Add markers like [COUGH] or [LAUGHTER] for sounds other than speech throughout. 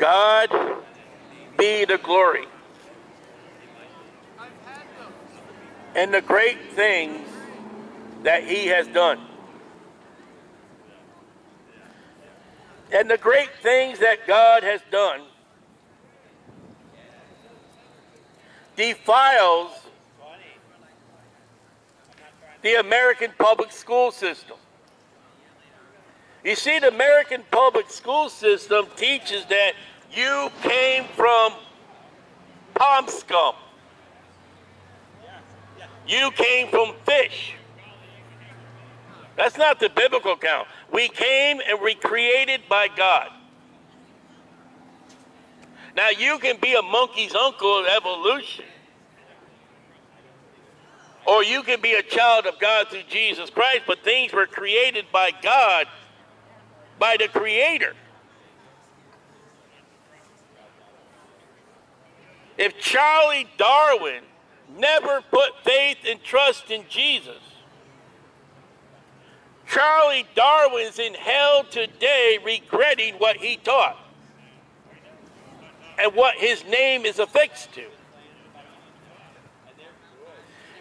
God be the glory. And the great things that he has done. And the great things that God has done defiles the American public school system. You see, the American public school system teaches that you came from palm scum. You came from fish. That's not the biblical count. We came and we created by God. Now you can be a monkey's uncle of evolution. Or you can be a child of God through Jesus Christ, but things were created by God, by the Creator. If Charlie Darwin never put faith and trust in Jesus, Charlie Darwin's in hell today regretting what he taught and what his name is affixed to.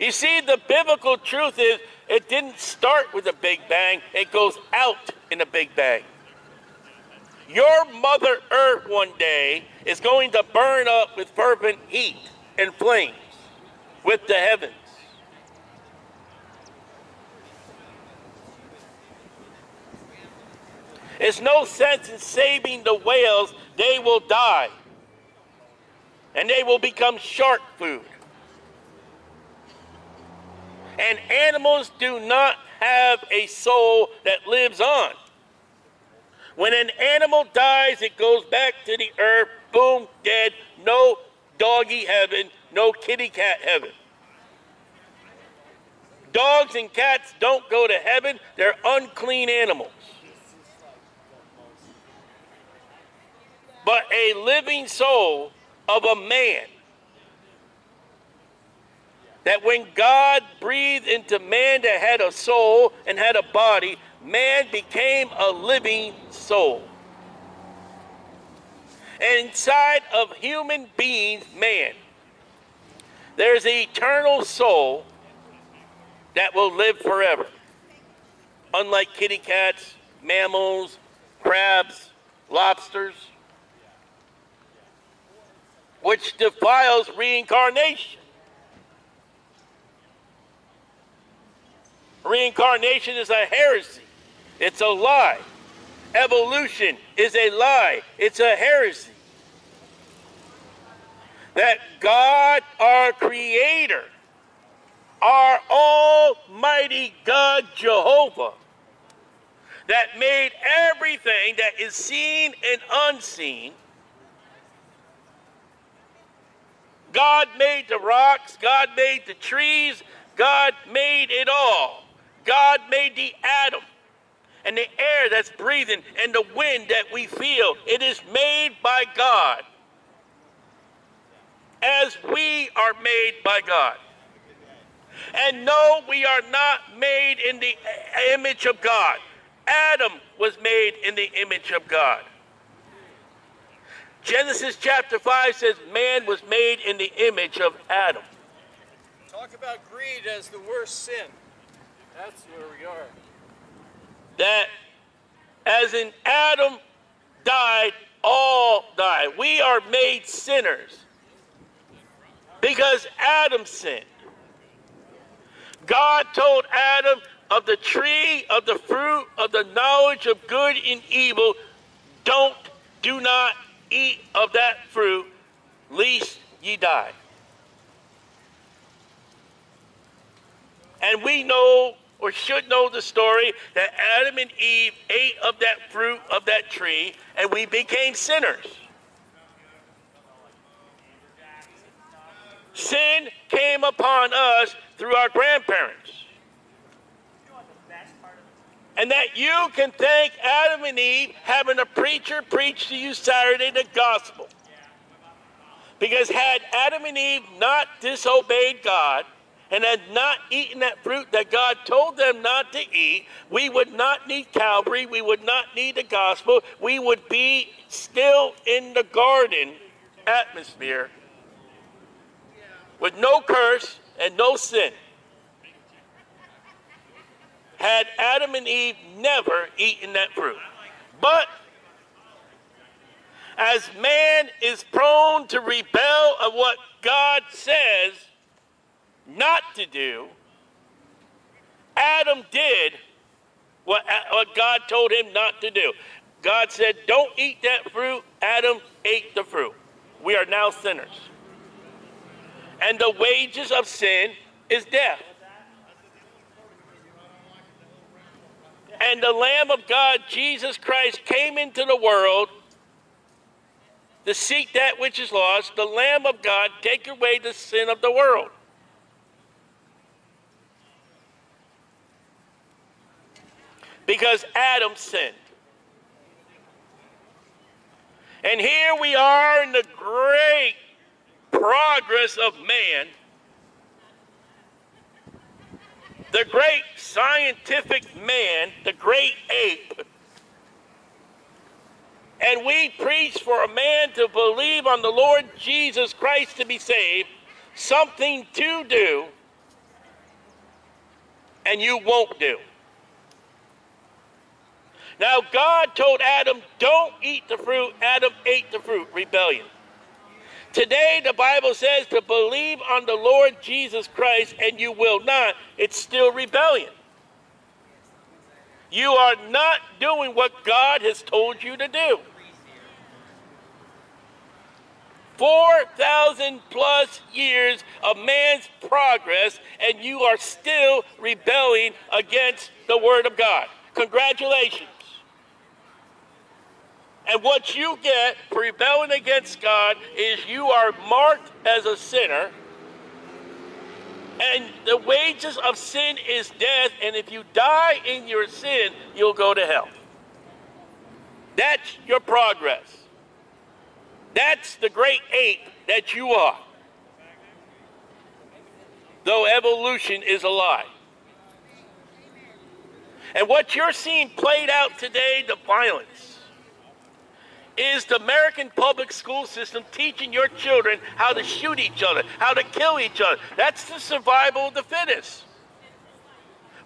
You see, the biblical truth is it didn't start with a big bang, it goes out in a big bang. Your Mother Earth one day is going to burn up with fervent heat and flames with the heavens. It's no sense in saving the whales, they will die. And they will become shark food. And animals do not have a soul that lives on. When an animal dies, it goes back to the earth, boom, dead, no doggy heaven, no kitty cat heaven. Dogs and cats don't go to heaven, they're unclean animals. But a living soul of a man that when God breathed into man that had a soul and had a body, man became a living soul. Inside of human beings, man, there's an eternal soul that will live forever. Unlike kitty cats, mammals, crabs, lobsters, which defiles reincarnation. Reincarnation is a heresy. It's a lie. Evolution is a lie. It's a heresy. That God, our Creator, our Almighty God Jehovah, that made everything that is seen and unseen. God made the rocks, God made the trees, God made it all. God made the atom and the air that's breathing and the wind that we feel. It is made by God as we are made by God. And no, we are not made in the image of God. Adam was made in the image of God. Genesis chapter 5 says man was made in the image of Adam. Talk about greed as the worst sin. That's where we are. That as in Adam died, all died. We are made sinners because Adam sinned. God told Adam of the tree of the fruit of the knowledge of good and evil, don't, do not eat of that fruit, lest ye die. And we know or should know the story that Adam and Eve ate of that fruit of that tree and we became sinners. Sin came upon us through our grandparents. And that you can thank Adam and Eve having a preacher preach to you Saturday the gospel. Because had Adam and Eve not disobeyed God, and had not eaten that fruit that God told them not to eat, we would not need Calvary, we would not need the gospel, we would be still in the garden atmosphere with no curse and no sin. Had Adam and Eve never eaten that fruit. But as man is prone to rebel of what God says to do, Adam did what, uh, what God told him not to do. God said, Don't eat that fruit. Adam ate the fruit. We are now sinners. And the wages of sin is death. And the Lamb of God, Jesus Christ, came into the world to seek that which is lost. The Lamb of God, take away the sin of the world. Because Adam sinned. And here we are in the great progress of man, the great scientific man, the great ape. And we preach for a man to believe on the Lord Jesus Christ to be saved, something to do, and you won't do. Now, God told Adam, don't eat the fruit. Adam ate the fruit, rebellion. Today, the Bible says to believe on the Lord Jesus Christ, and you will not. It's still rebellion. You are not doing what God has told you to do. 4,000 plus years of man's progress, and you are still rebelling against the Word of God. Congratulations. And what you get for rebelling against God is you are marked as a sinner. And the wages of sin is death. And if you die in your sin, you'll go to hell. That's your progress. That's the great ape that you are. Though evolution is a lie. And what you're seeing played out today, the violence, is the American public school system teaching your children how to shoot each other, how to kill each other. That's the survival of the fittest.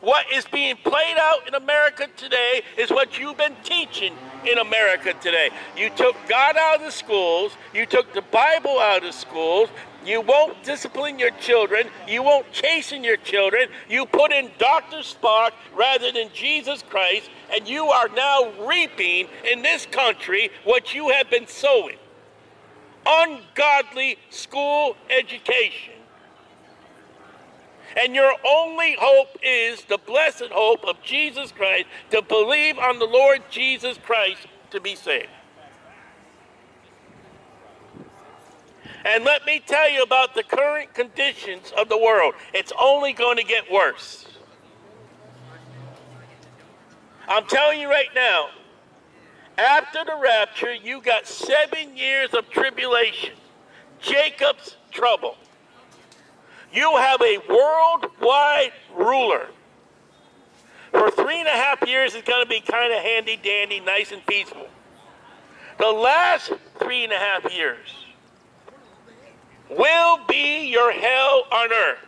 What is being played out in America today is what you've been teaching in America today. You took God out of the schools, you took the Bible out of schools, you won't discipline your children. You won't chasten your children. You put in Dr. Spock rather than Jesus Christ, and you are now reaping in this country what you have been sowing ungodly school education. And your only hope is the blessed hope of Jesus Christ, to believe on the Lord Jesus Christ to be saved. And let me tell you about the current conditions of the world. It's only going to get worse. I'm telling you right now, after the rapture, you got seven years of tribulation, Jacob's trouble. You have a worldwide ruler. For three and a half years, it's going to be kind of handy dandy, nice and peaceful. The last three and a half years, will be your hell on earth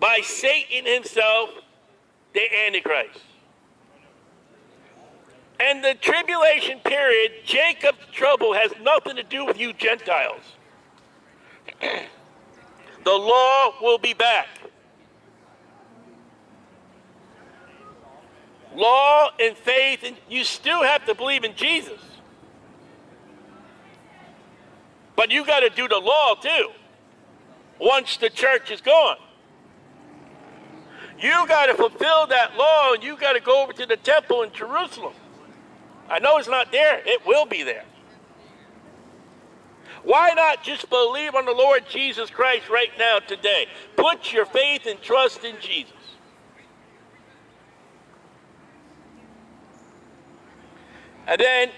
by Satan himself, the Antichrist. And the tribulation period, Jacob's trouble, has nothing to do with you Gentiles. [CLEARS THROAT] the law will be back. Law and faith, and you still have to believe in Jesus. But you got to do the law too. Once the church is gone. You got to fulfill that law and you got to go over to the temple in Jerusalem. I know it's not there, it will be there. Why not just believe on the Lord Jesus Christ right now, today? Put your faith and trust in Jesus. And then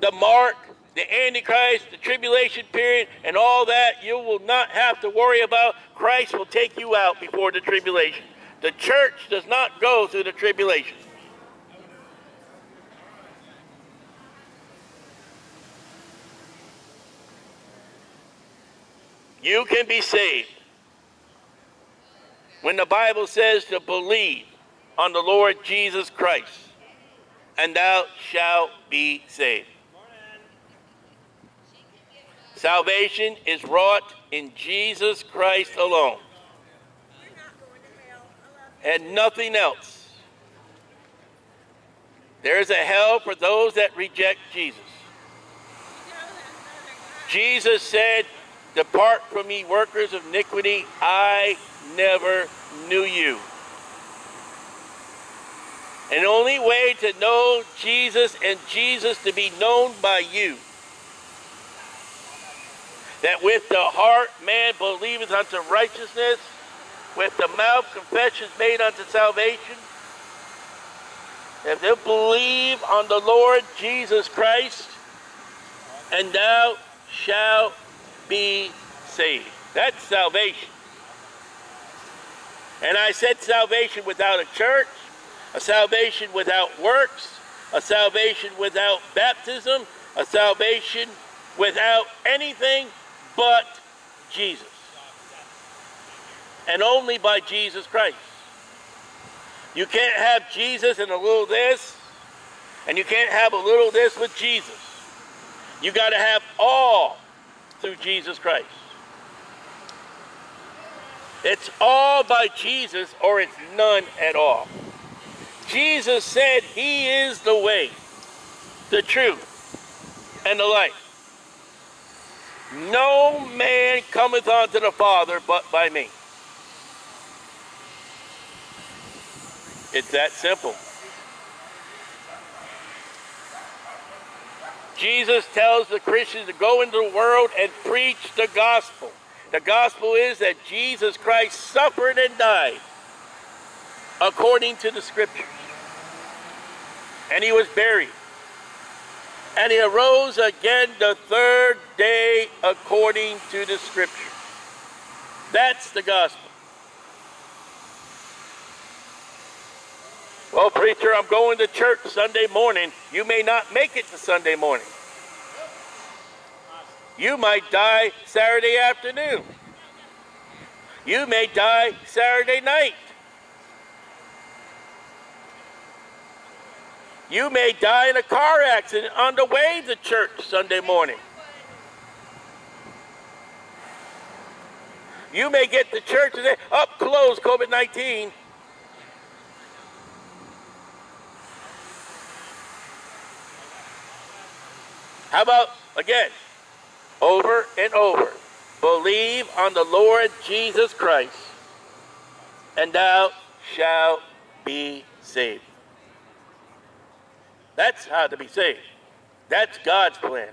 the mark the Antichrist, the tribulation period, and all that, you will not have to worry about. Christ will take you out before the tribulation. The church does not go through the tribulation. You can be saved. When the Bible says to believe on the Lord Jesus Christ, and thou shalt be saved. Salvation is wrought in Jesus Christ alone and nothing else. There is a hell for those that reject Jesus. Jesus said, Depart from me, workers of iniquity, I never knew you. And the only way to know Jesus and Jesus to be known by you that with the heart man believeth unto righteousness, with the mouth confession is made unto salvation. If they believe on the Lord Jesus Christ, and thou shalt be saved. That's salvation. And I said salvation without a church, a salvation without works, a salvation without baptism, a salvation without anything but Jesus. And only by Jesus Christ. You can't have Jesus and a little this, and you can't have a little this with Jesus. You got to have all through Jesus Christ. It's all by Jesus or it's none at all. Jesus said he is the way, the truth, and the life. No man cometh unto the Father but by me. It's that simple. Jesus tells the Christians to go into the world and preach the gospel. The gospel is that Jesus Christ suffered and died according to the scriptures. And he was buried. And he arose again the third day according to the scripture. That's the gospel. Well, preacher, I'm going to church Sunday morning. You may not make it to Sunday morning. You might die Saturday afternoon. You may die Saturday night. You may die in a car accident on the way to church Sunday morning. You may get to church and say, up close COVID 19. How about, again, over and over, believe on the Lord Jesus Christ, and thou shalt be saved. That's how to be saved. That's God's plan.